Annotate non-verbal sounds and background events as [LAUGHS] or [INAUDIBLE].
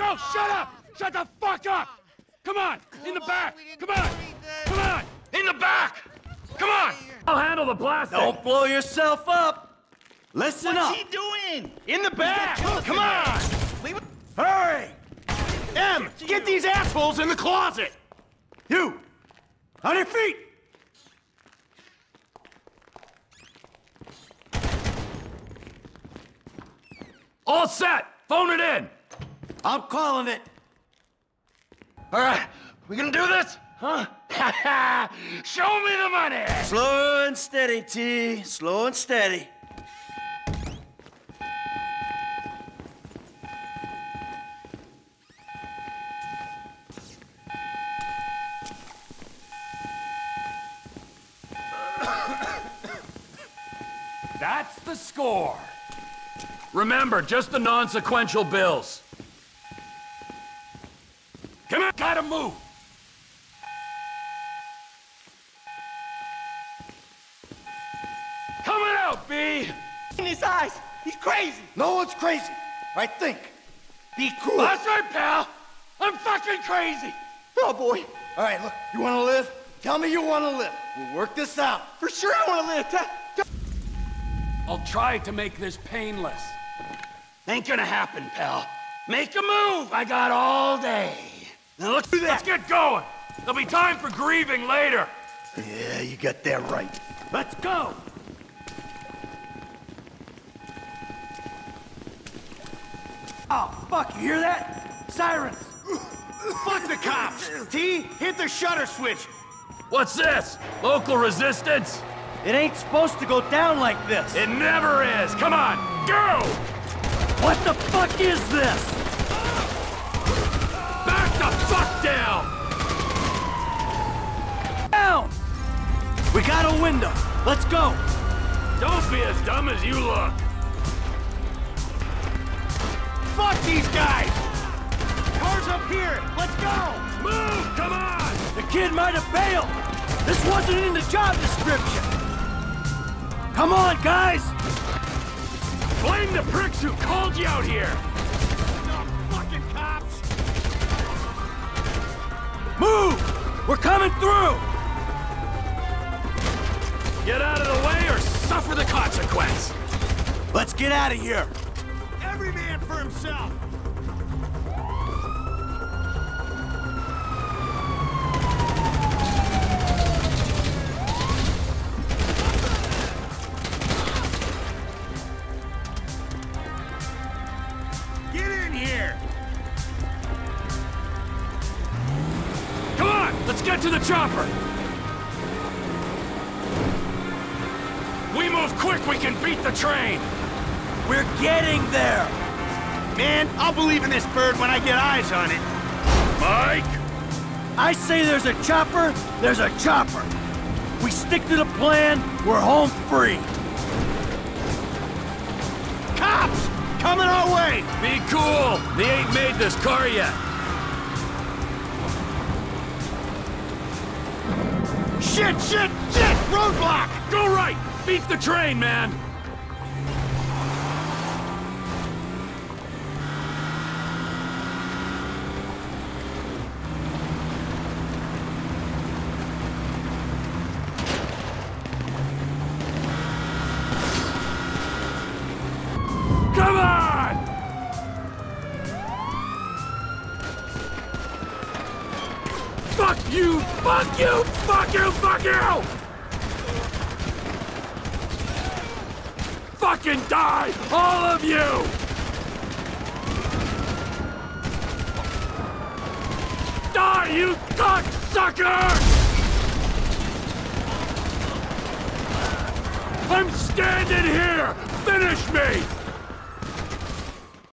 go! Shut up! Shut the fuck up! Come on! In the back! Come on! Come on! In the back! Come on! I'll handle the blasting! Don't blow yourself up! Listen What's up! What's he doing? In the back! Come on! Leave it. Hurry! Em, get these assholes in the closet! You! On your feet! All set! Phone it in! I'm calling it! All right, we gonna do this? Huh? [LAUGHS] Show me the money! Slow and steady, T. Slow and steady. That's the score. Remember, just the non-sequential bills. Come on, gotta move! Coming out, B! In his eyes. He's crazy. No one's crazy. I think. Be cool. That's right, pal! I'm fucking crazy! Oh boy. All right, look, you want to live? Tell me you want to live. We'll work this out. For sure I want to live. Ta- ta- I'll try to make this painless. Ain't gonna happen, pal. Make a move! I got all day. Now let's do that. Let's get going. There'll be time for grieving later. Yeah, you got that right. Let's go! Oh, fuck, you hear that? Sirens! [COUGHS] Fuck the cops! T, hit the shutter switch. What's this? Local resistance? It ain't supposed to go down like this. It never is. Come on, go! What the fuck is this? The fuck down! Down! We got a window. Let's go. Don't be as dumb as you look. Fuck these guys. Car's up here. Let's go. Move! Come on! The kid might have bailed. This wasn't in the job description. Come on, guys. Blame the pricks who called you out here! We're coming through! Get out of the way or suffer the consequence! Let's get out of here. Every man for himself. Get to the chopper! We move quick, we can beat the train! We're getting there. Man, I'll believe in this bird when I get eyes on it. Mike! I say there's a chopper, there's a chopper. We stick to the plan, we're home free. Cops! Coming our way! Be cool! They ain't made this car yet! Shit, shit, shit! Roadblock! Go right! Beat the train, man! Come on! Fuck you! Fuck you! Fuck you! Fuck you! Fucking die! All of you! Die, you cocksucker! I'm standing here! Finish me!